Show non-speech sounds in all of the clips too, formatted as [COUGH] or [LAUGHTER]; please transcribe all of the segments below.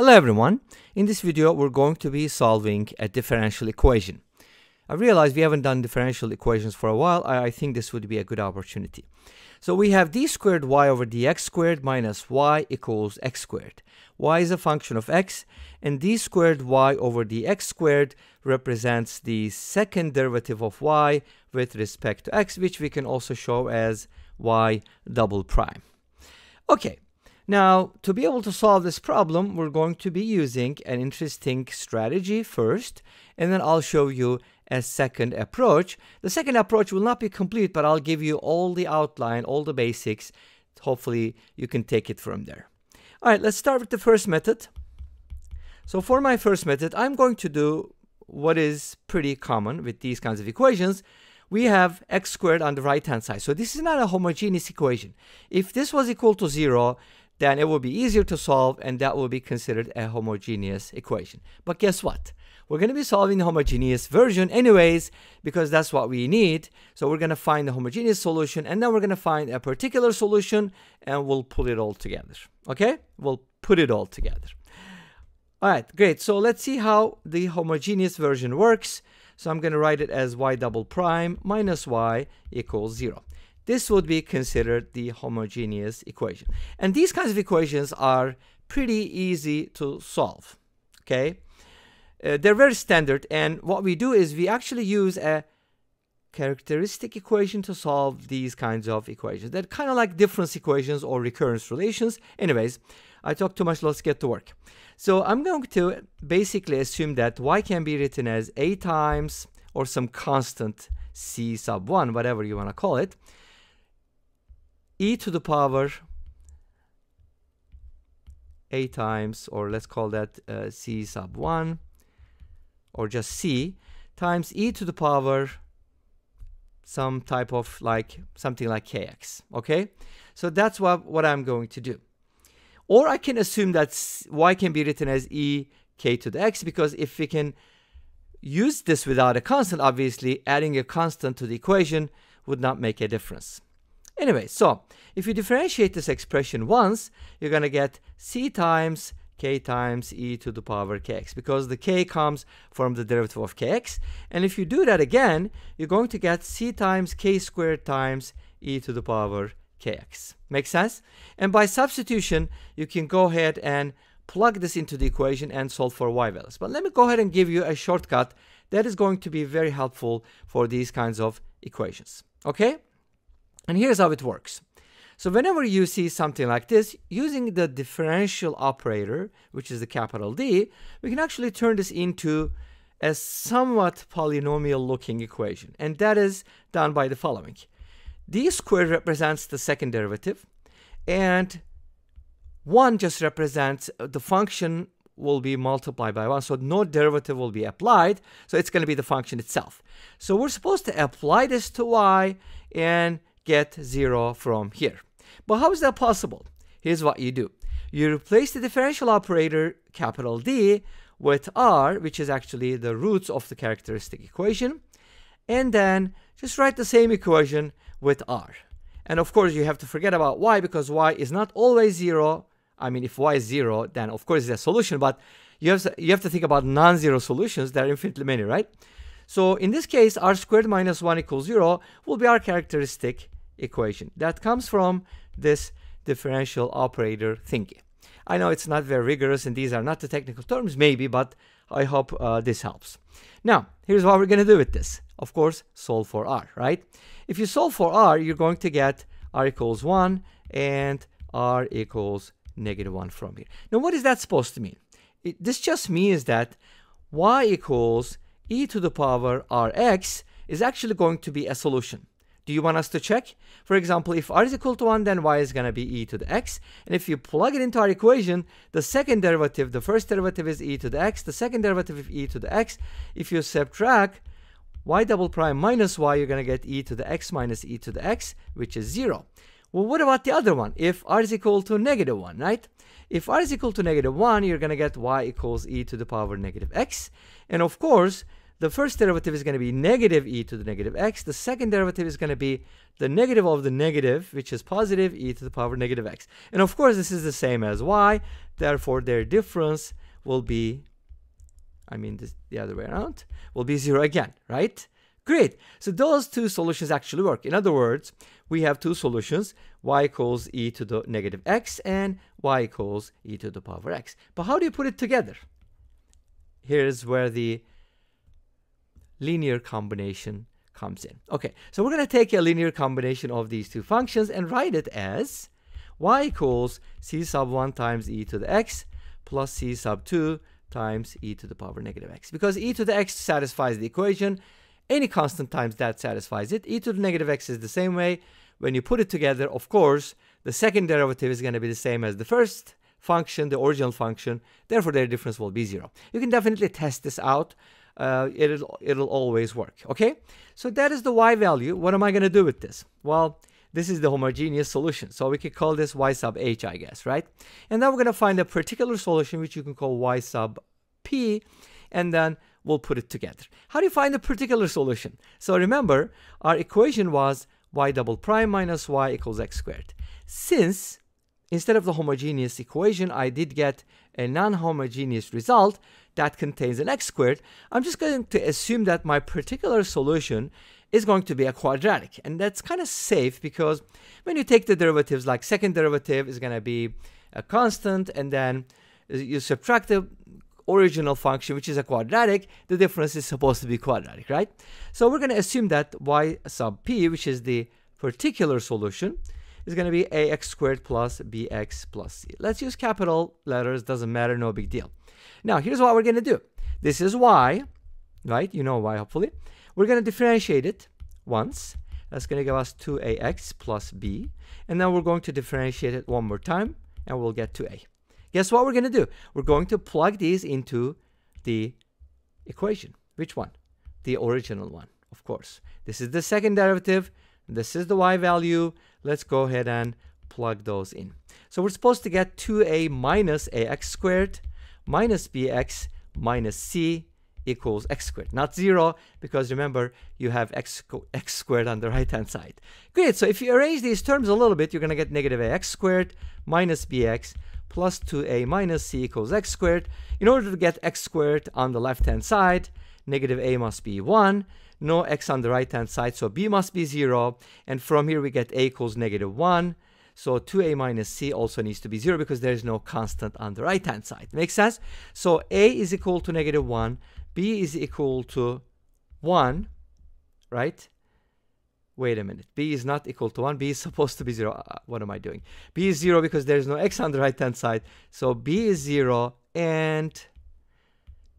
Hello everyone. In this video we're going to be solving a differential equation. I realize we haven't done differential equations for a while. I, think this would be a good opportunity. So we have d squared y over dx squared minus y equals x squared. y is a function of x and d squared y over dx squared represents the second derivative of y with respect to x which we can also show as y double prime. Okay, now, to be able to solve this problem, we're going to be using an interesting strategy first, and then I'll show you a second approach. The second approach will not be complete, but I'll give you all the outline, all the basics. Hopefully, you can take it from there. All right, let's start with the first method. So for my first method, I'm going to do what is pretty common with these kinds of equations. We have x squared on the right-hand side. So this is not a homogeneous equation. If this was equal to 0, then it will be easier to solve and that will be considered a homogeneous equation. But guess what? We're going to be solving the homogeneous version anyways because that's what we need. So we're going to find the homogeneous solution and then we're going to find a particular solution and we'll put it all together. Okay? We'll put it all together. All right, great. So let's see how the homogeneous version works. So I'm going to write it as y double prime minus y equals 0 this would be considered the homogeneous equation. And these kinds of equations are pretty easy to solve, okay? Uh, they're very standard, and what we do is we actually use a characteristic equation to solve these kinds of equations. They're kind of like difference equations or recurrence relations. Anyways, I talk too much, let's get to work. So I'm going to basically assume that y can be written as a times or some constant c sub 1, whatever you want to call it, e to the power a times, or let's call that uh, c sub 1, or just c, times e to the power some type of like, something like kx, okay? So that's what, what I'm going to do. Or I can assume that y can be written as e k to the x, because if we can use this without a constant, obviously, adding a constant to the equation would not make a difference. Anyway, so if you differentiate this expression once, you're going to get c times k times e to the power kx because the k comes from the derivative of kx. And if you do that again, you're going to get c times k squared times e to the power kx. Make sense? And by substitution, you can go ahead and plug this into the equation and solve for y values. But let me go ahead and give you a shortcut that is going to be very helpful for these kinds of equations. Okay? And here's how it works. So whenever you see something like this, using the differential operator, which is the capital D, we can actually turn this into a somewhat polynomial looking equation. And that is done by the following. d squared represents the second derivative, and 1 just represents uh, the function will be multiplied by 1, so no derivative will be applied, so it's going to be the function itself. So we're supposed to apply this to y, and get 0 from here. But how is that possible? Here's what you do. You replace the differential operator, capital D, with r, which is actually the roots of the characteristic equation, and then just write the same equation with r. And of course, you have to forget about y because y is not always 0. I mean, if y is 0, then of course it's a solution, but you have, to, you have to think about non-zero solutions. There are infinitely many, right? So in this case, r squared minus 1 equals 0 will be our characteristic equation. That comes from this differential operator thinking. I know it's not very rigorous and these are not the technical terms, maybe, but I hope uh, this helps. Now, here's what we're going to do with this. Of course, solve for r, right? If you solve for r, you're going to get r equals 1 and r equals negative 1 from here. Now, what is that supposed to mean? It, this just means that y equals e to the power rx is actually going to be a solution. Do you want us to check? For example, if r is equal to 1, then y is going to be e to the x. And if you plug it into our equation, the second derivative, the first derivative is e to the x, the second derivative is e to the x. If you subtract y double prime minus y, you're going to get e to the x minus e to the x, which is 0. Well, what about the other one? If r is equal to negative 1, right? If r is equal to negative 1, you're going to get y equals e to the power negative x. And of course, the first derivative is going to be negative e to the negative x. The second derivative is going to be the negative of the negative, which is positive e to the power of negative x. And of course, this is the same as y. Therefore, their difference will be, I mean, this, the other way around, will be 0 again, right? Great. So those two solutions actually work. In other words, we have two solutions, y equals e to the negative x and y equals e to the power x. But how do you put it together? Here's where the linear combination comes in. Okay, so we're going to take a linear combination of these two functions and write it as y equals c sub 1 times e to the x plus c sub 2 times e to the power negative x. Because e to the x satisfies the equation, any constant times that satisfies it. e to the negative x is the same way. When you put it together, of course, the second derivative is going to be the same as the first function, the original function. Therefore, their difference will be zero. You can definitely test this out uh, it'll, it'll always work, okay? So that is the y value. What am I going to do with this? Well, this is the homogeneous solution. So we could call this y sub h, I guess, right? And then we're going to find a particular solution, which you can call y sub p, and then we'll put it together. How do you find a particular solution? So remember, our equation was y double prime minus y equals x squared. Since instead of the homogeneous equation, I did get a non-homogeneous result, that contains an x squared, I'm just going to assume that my particular solution is going to be a quadratic. And that's kind of safe because when you take the derivatives, like second derivative is going to be a constant, and then you subtract the original function, which is a quadratic, the difference is supposed to be quadratic, right? So we're going to assume that y sub p, which is the particular solution, is going to be ax squared plus bx plus c. Let's use capital letters, doesn't matter, no big deal. Now, here's what we're going to do. This is y, right? You know y, hopefully. We're going to differentiate it once. That's going to give us 2ax plus b. And then we're going to differentiate it one more time, and we'll get 2a. Guess what we're going to do? We're going to plug these into the equation. Which one? The original one, of course. This is the second derivative. This is the y value. Let's go ahead and plug those in. So we're supposed to get 2a minus ax squared minus bx minus c equals x squared. Not zero, because remember, you have x, x squared on the right-hand side. Great, so if you arrange these terms a little bit, you're going to get negative ax squared minus bx plus 2a minus c equals x squared. In order to get x squared on the left-hand side, negative a must be 1, no x on the right-hand side, so b must be 0, and from here we get a equals negative 1, so 2a minus c also needs to be 0 because there is no constant on the right-hand side. Makes sense? So a is equal to negative 1, b is equal to 1, right? Wait a minute. b is not equal to 1. b is [LAUGHS] supposed to be 0. Uh, what am I doing? b is 0 because there is no x on the right-hand side. So b is 0 and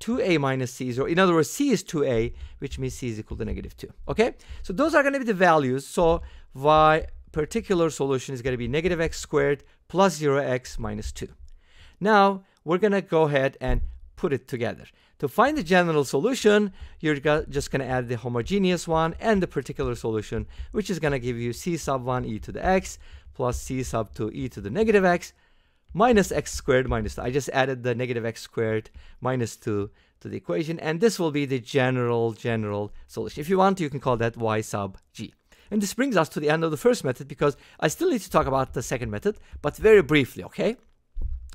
2a minus c is 0. In other words, c is 2a, which means c is equal to negative 2. Okay? So those are going to be the values. So y particular solution is going to be negative x squared plus 0x minus 2. Now, we're going to go ahead and put it together. To find the general solution, you're just going to add the homogeneous one and the particular solution, which is going to give you c sub 1 e to the x plus c sub 2 e to the negative x minus x squared minus 2. I just added the negative x squared minus 2 to the equation, and this will be the general, general solution. If you want, you can call that y sub g. And this brings us to the end of the first method because I still need to talk about the second method, but very briefly, okay?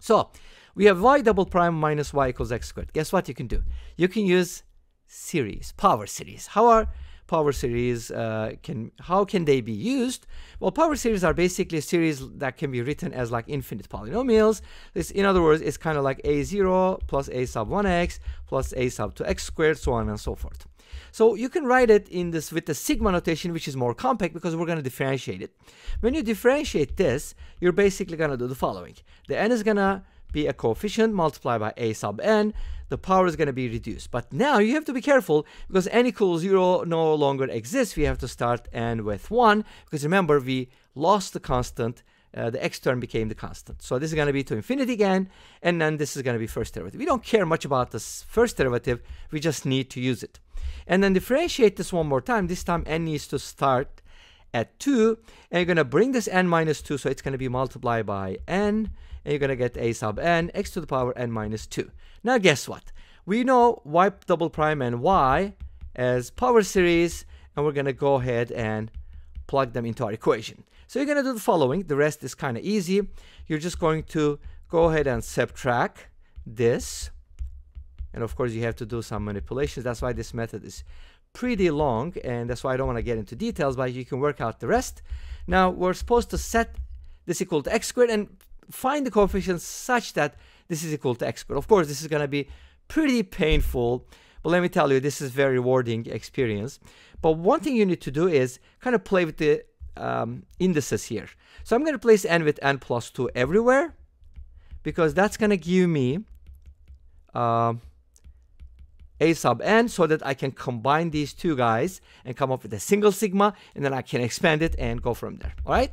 So we have y double prime minus y equals x squared. Guess what you can do? You can use series, power series. How are power series uh, can how can they be used well power series are basically series that can be written as like infinite polynomials this in other words it's kind of like a0 plus a sub 1x plus a sub 2x squared so on and so forth so you can write it in this with the sigma notation, which is more compact because we're going to differentiate it. When you differentiate this, you're basically going to do the following. The n is going to be a coefficient multiplied by a sub n. The power is going to be reduced. But now you have to be careful because n equals 0 no longer exists. We have to start n with 1 because remember, we lost the constant uh, the x term became the constant. So this is going to be to infinity again, and then this is going to be first derivative. We don't care much about this first derivative, we just need to use it. And then differentiate this one more time. This time n needs to start at 2, and you're going to bring this n minus 2, so it's going to be multiplied by n, and you're going to get a sub n, x to the power n minus 2. Now guess what? we know y double prime and y as power series, and we're going to go ahead and plug them into our equation. So you're going to do the following. The rest is kind of easy. You're just going to go ahead and subtract this. And of course, you have to do some manipulations. That's why this method is pretty long, and that's why I don't want to get into details, but you can work out the rest. Now, we're supposed to set this equal to x squared and find the coefficients such that this is equal to x squared. Of course, this is going to be pretty painful, but let me tell you, this is very rewarding experience. But one thing you need to do is kind of play with the um, indices here. So I'm going to place n with n plus 2 everywhere because that's going to give me uh, a sub n so that I can combine these two guys and come up with a single sigma and then I can expand it and go from there. All right?